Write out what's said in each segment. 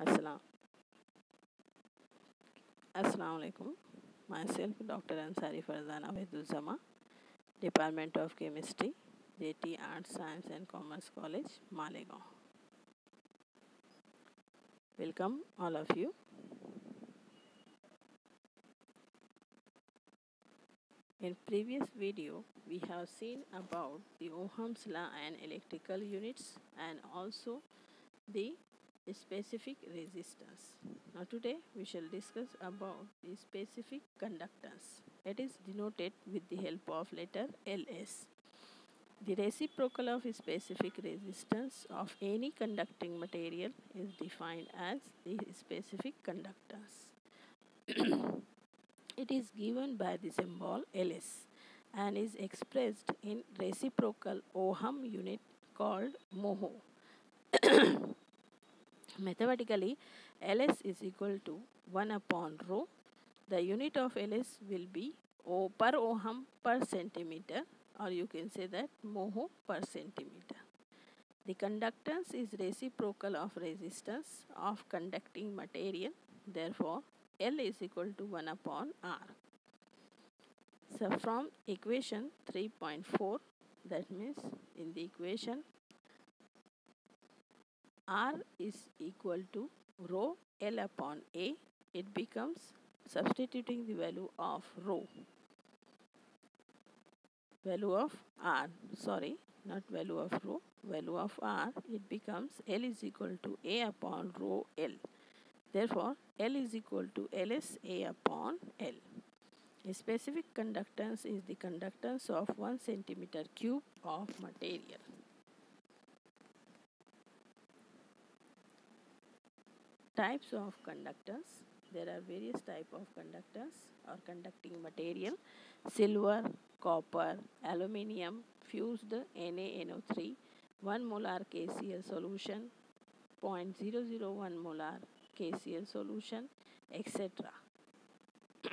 Assalam. Assalamu alaikum. Myself, Dr. Ansari Farzana Veduzama, Department of Chemistry, JT Arts, Science and Commerce College, Malegaon. Welcome, all of you. In previous video, we have seen about the Ohm's law and electrical units and also the specific resistance. Now today we shall discuss about the specific conductance. It is denoted with the help of letter LS. The reciprocal of specific resistance of any conducting material is defined as the specific conductance. it is given by the symbol LS and is expressed in reciprocal Ohm unit called mho. Mathematically, Ls is equal to 1 upon rho. The unit of Ls will be O per ohm per centimeter or you can say that mho per centimeter. The conductance is reciprocal of resistance of conducting material. Therefore, L is equal to 1 upon R. So, from equation 3.4 that means in the equation R is equal to rho L upon A. It becomes substituting the value of rho. Value of R, sorry, not value of rho, value of R, it becomes L is equal to A upon rho L. Therefore, L is equal to Ls A upon L. A specific conductance is the conductance of 1 centimeter cube of material. Types of conductors. There are various type of conductors or conducting material. Silver copper aluminium fused NaNO3 1 molar KCl solution 0.001 molar KCl solution etc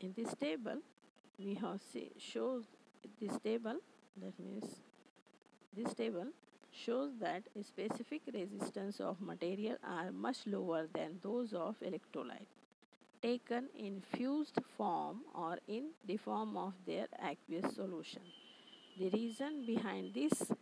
in this table we have shows this table that means this table shows that specific resistance of material are much lower than those of electrolyte taken in fused form or in the form of their aqueous solution. The reason behind this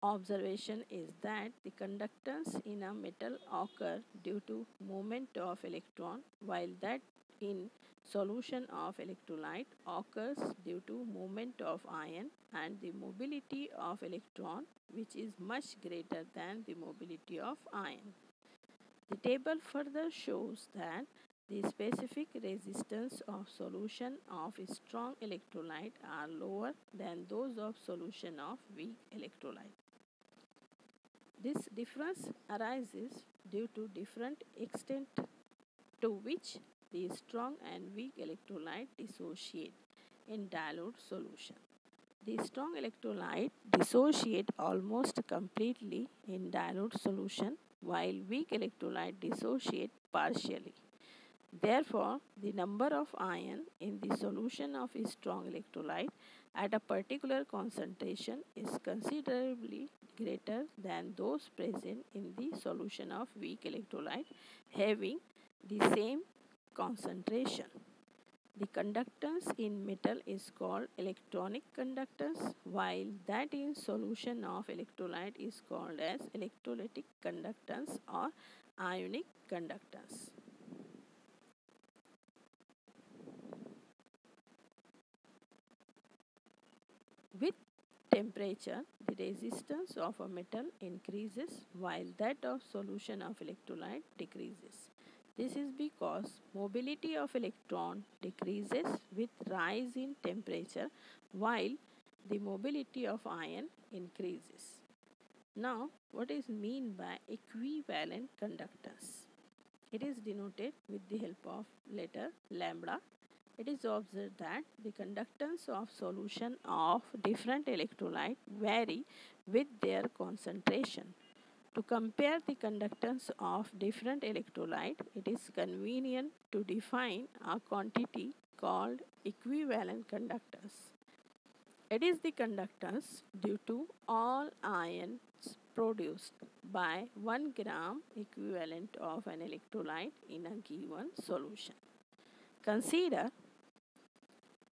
observation is that the conductance in a metal occur due to movement of electron while that in solution of electrolyte occurs due to movement of ion and the mobility of electron which is much greater than the mobility of ion. The table further shows that the specific resistance of solution of strong electrolyte are lower than those of solution of weak electrolyte. This difference arises due to different extent to which the strong and weak electrolyte dissociate in dilute solution. The strong electrolyte dissociate almost completely in dilute solution while weak electrolyte dissociate partially. Therefore, the number of ion in the solution of a strong electrolyte at a particular concentration is considerably greater than those present in the solution of weak electrolyte having the same concentration. The conductance in metal is called electronic conductance while that in solution of electrolyte is called as electrolytic conductance or ionic conductance. With temperature, the resistance of a metal increases while that of solution of electrolyte decreases. This is because mobility of electron decreases with rise in temperature while the mobility of ion increases. Now, what is mean by equivalent conductance? It is denoted with the help of letter lambda. It is observed that the conductance of solution of different electrolyte vary with their concentration. To compare the conductance of different electrolyte, it is convenient to define a quantity called equivalent conductance. It is the conductance due to all ions produced by 1 gram equivalent of an electrolyte in a given solution. Consider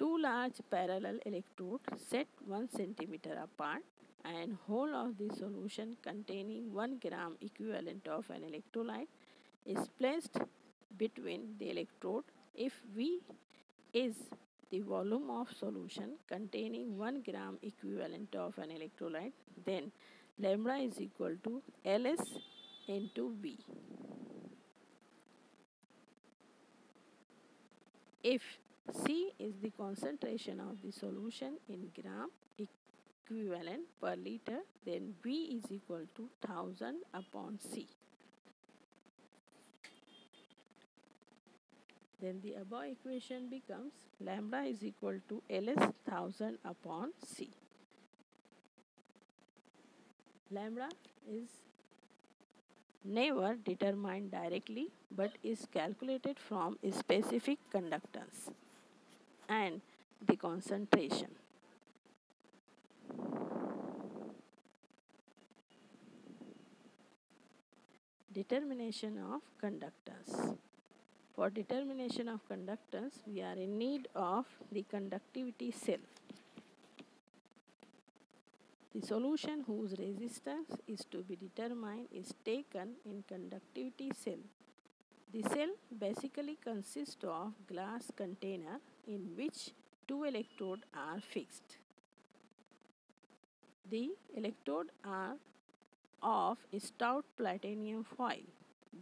two large parallel electrodes set 1 centimeter apart and whole of the solution containing 1 gram equivalent of an electrolyte is placed between the electrode if V is the volume of solution containing 1 gram equivalent of an electrolyte then lambda is equal to Ls into V. If C is the concentration of the solution in gram equivalent per liter then V is equal to 1000 upon C. Then the above equation becomes lambda is equal to Ls 1000 upon C. Lambda is never determined directly but is calculated from specific conductance and the concentration. Determination of conductors. For determination of conductors, we are in need of the conductivity cell. The solution whose resistance is to be determined is taken in conductivity cell. The cell basically consists of glass container in which two electrodes are fixed. The electrodes are of stout platinum foil.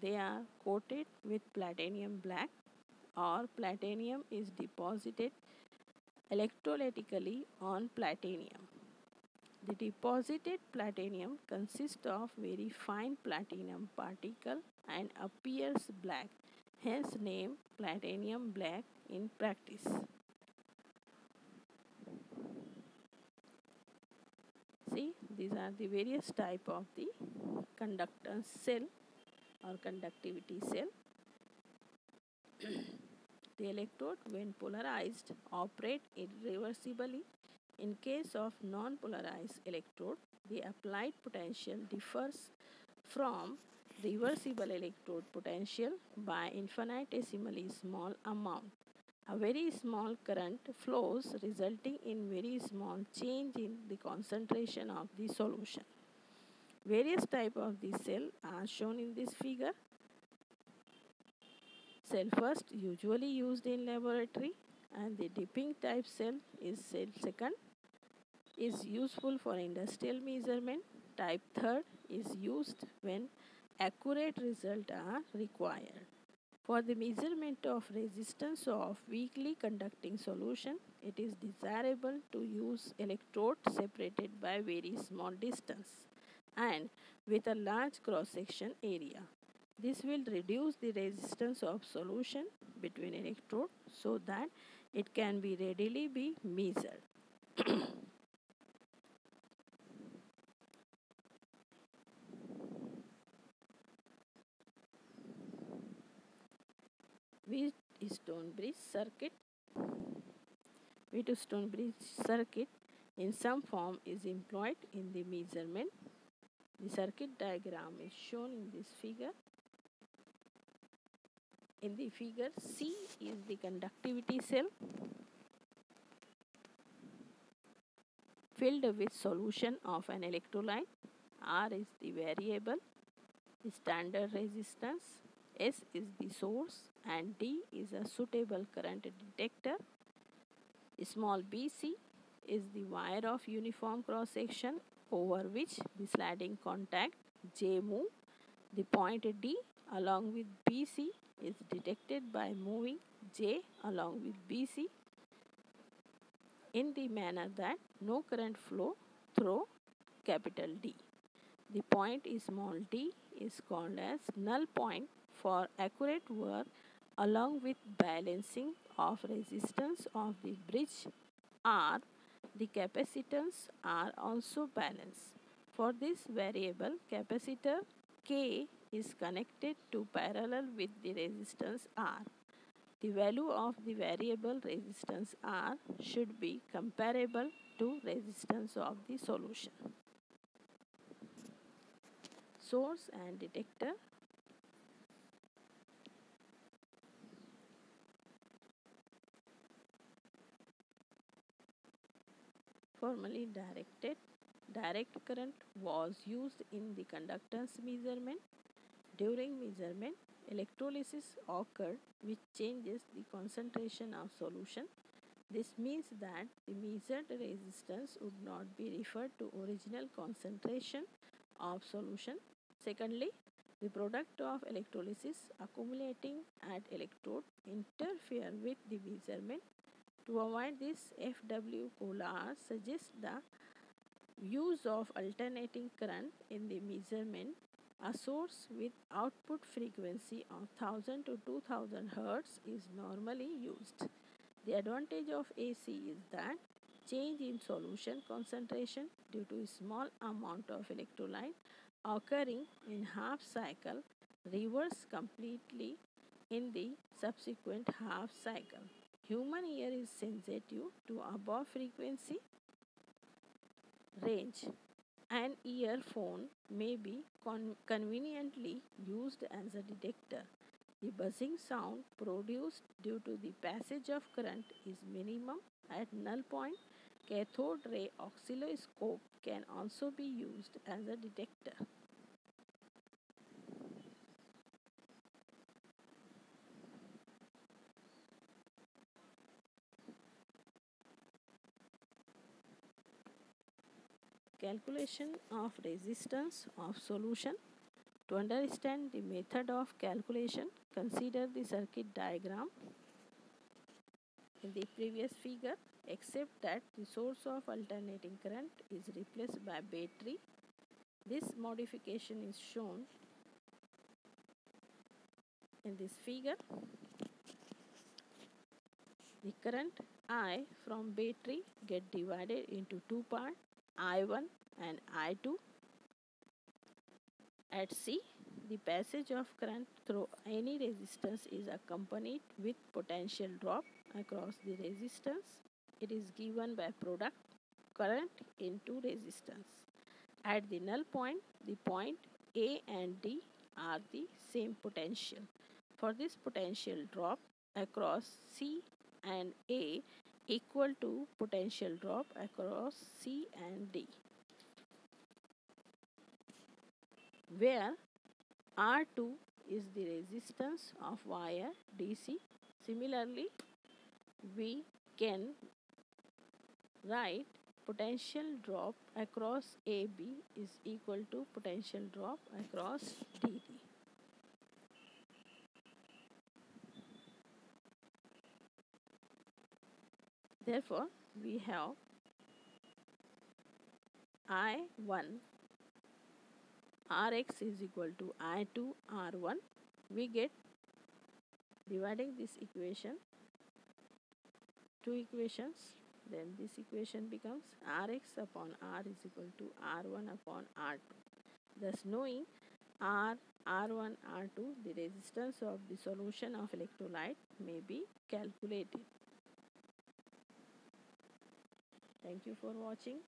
They are coated with platinum black or platinum is deposited electrolytically on platinum. The deposited platinum consists of very fine platinum particle and appears black, hence name platinum black in practice. See, these are the various type of the conductance cell or conductivity cell. the electrode when polarized operate irreversibly. In case of non-polarized electrode, the applied potential differs from reversible electrode potential by infinitesimally small amount. A very small current flows resulting in very small change in the concentration of the solution. Various type of the cell are shown in this figure. Cell first usually used in laboratory and the dipping type cell is cell second is useful for industrial measurement. Type third is used when accurate result are required. For the measurement of resistance of weakly conducting solution, it is desirable to use electrode separated by very small distance and with a large cross-section area. This will reduce the resistance of solution between electrode so that it can be readily be measured. Wheatstone bridge circuit Wheatstone bridge circuit in some form is employed in the measurement the circuit diagram is shown in this figure. In the figure, C is the conductivity cell filled with solution of an electrolyte. R is the variable, the standard resistance, S is the source and D is a suitable current detector. Small bc is the wire of uniform cross section over which the sliding contact J move. The point D along with BC is detected by moving J along with BC in the manner that no current flow through capital D. The point is small d is called as null point for accurate work along with balancing of resistance of the bridge R the capacitance are also balanced. For this variable capacitor K is connected to parallel with the resistance R. The value of the variable resistance R should be comparable to resistance of the solution. Source and detector formally directed direct current was used in the conductance measurement. During measurement electrolysis occurred which changes the concentration of solution. This means that the measured resistance would not be referred to original concentration of solution. Secondly the product of electrolysis accumulating at electrode interfere with the measurement to avoid this, F.W. Kohlrausch suggests the use of alternating current in the measurement. A source with output frequency of 1000 to 2000 Hz is normally used. The advantage of AC is that change in solution concentration due to a small amount of electrolyte occurring in half cycle reverse completely in the subsequent half cycle. Human ear is sensitive to above frequency range. An earphone may be con conveniently used as a detector. The buzzing sound produced due to the passage of current is minimum at null point. Cathode ray oscilloscope can also be used as a detector. Calculation of resistance of solution. To understand the method of calculation, consider the circuit diagram in the previous figure except that the source of alternating current is replaced by battery. This modification is shown in this figure. The current I from battery get divided into two parts I1 and I2. At C, the passage of current through any resistance is accompanied with potential drop across the resistance. It is given by product current into resistance. At the null point, the point A and D are the same potential. For this potential drop across C and A equal to potential drop across C and D where R2 is the resistance of wire DC. Similarly, we can write potential drop across AB is equal to potential drop across DD. Therefore, we have I1 Rx is equal to I2 R1. We get dividing this equation two equations then this equation becomes Rx upon R is equal to R1 upon R2. Thus knowing R, R1, R2 the resistance of the solution of electrolyte may be calculated. Thank you for watching.